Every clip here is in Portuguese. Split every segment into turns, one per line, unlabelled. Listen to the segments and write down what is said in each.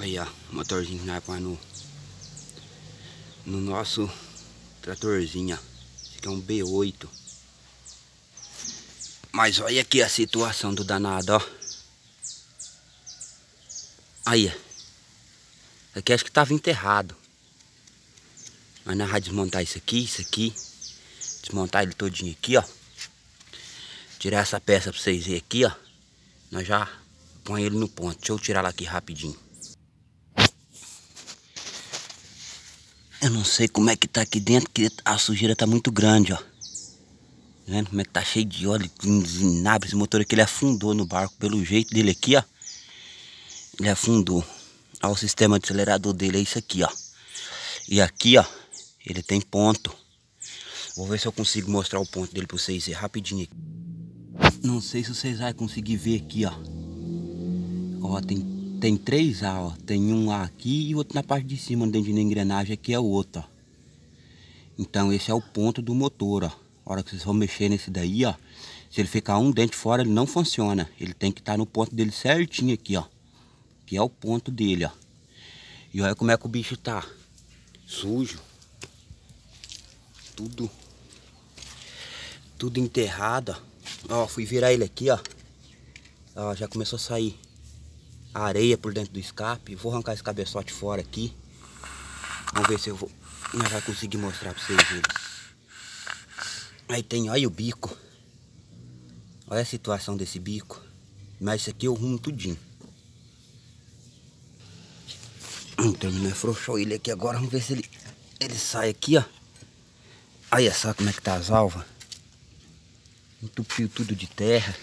Aí ó, motorzinho que nós põe no, no nosso tratorzinho, ó. Esse aqui é um B8. Mas olha aqui a situação do danado, ó. Aí, ó. Aqui acho que tava enterrado. Mas nós vamos desmontar isso aqui, isso aqui. Desmontar ele todinho aqui, ó. Tirar essa peça pra vocês verem aqui, ó. Nós já põe ele no ponto. Deixa eu tirar ela aqui rapidinho. Eu não sei como é que tá aqui dentro, que a sujeira tá muito grande, ó. Tá vendo como é que tá cheio de óleo, vinagre. Esse motor aqui ele afundou no barco, pelo jeito dele aqui, ó. Ele afundou. Olha o sistema de acelerador dele, é isso aqui, ó. E aqui, ó, ele tem ponto. Vou ver se eu consigo mostrar o ponto dele pra vocês verem rapidinho aqui. Não sei se vocês vão conseguir ver aqui, ó. Ó, tem tem três A, ó. Tem um A aqui e outro na parte de cima, dentro da engrenagem aqui é o outro, ó. Então esse é o ponto do motor, ó. A hora que vocês vão mexer nesse daí, ó. Se ele ficar um dente fora, ele não funciona. Ele tem que estar tá no ponto dele certinho aqui, ó. Que é o ponto dele, ó. E olha como é que o bicho tá. Sujo. Tudo. Tudo enterrado, ó. Ó, fui virar ele aqui, ó. Ó, já começou a sair areia por dentro do escape. Vou arrancar esse cabeçote fora aqui. Vamos ver se eu vou... Não vai conseguir mostrar pra vocês. Aí tem, olha o bico. Olha a situação desse bico. Mas isso aqui eu rumo tudinho. Terminou, afrouxou ele aqui agora. Vamos ver se ele, ele sai aqui, ó. Olha só como é que tá as alvas. Entupiu tudo de terra.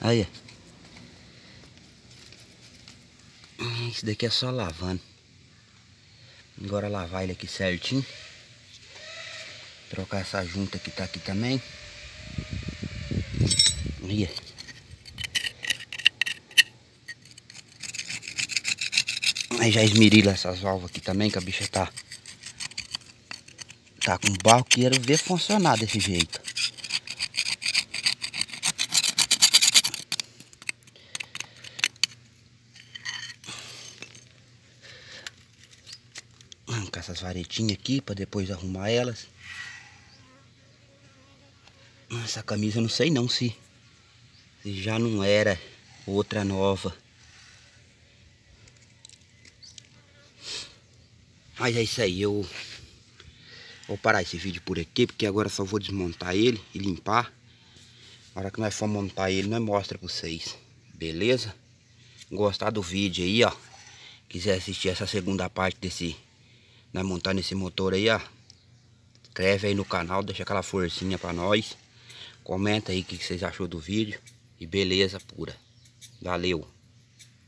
Aí. Esse daqui é só lavando. Agora lavar ele aqui certinho. Trocar essa junta que tá aqui também. Aí. Aí já esmerila essas válvulas aqui também, que a bicha tá... Tá com barro, quero ver funcionar desse jeito. Arrancar essas varetinhas aqui para depois arrumar elas. Essa camisa não sei não se, se já não era outra nova. Mas é isso aí, eu vou parar esse vídeo por aqui, porque agora só vou desmontar ele e limpar. Na hora que nós for montar ele, nós mostra pra vocês, beleza? Gostar do vídeo aí, ó. Quiser assistir essa segunda parte desse nós montar nesse motor aí, ó. Inscreve aí no canal, deixa aquela forcinha pra nós. Comenta aí o que vocês achou do vídeo. E beleza pura. Valeu.